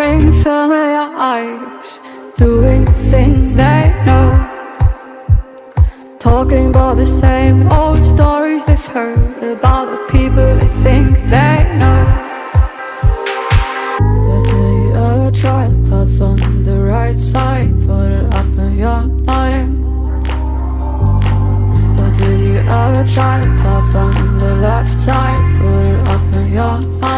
your eyes, doing things they know. Talking about the same old stories they've heard about the people they think they know. But do you ever try path on the right side? Put it up in your mind. But do you ever try to path on the left side? Put it up in your mind.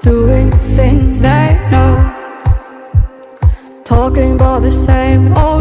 doing things they know, talking about the same old.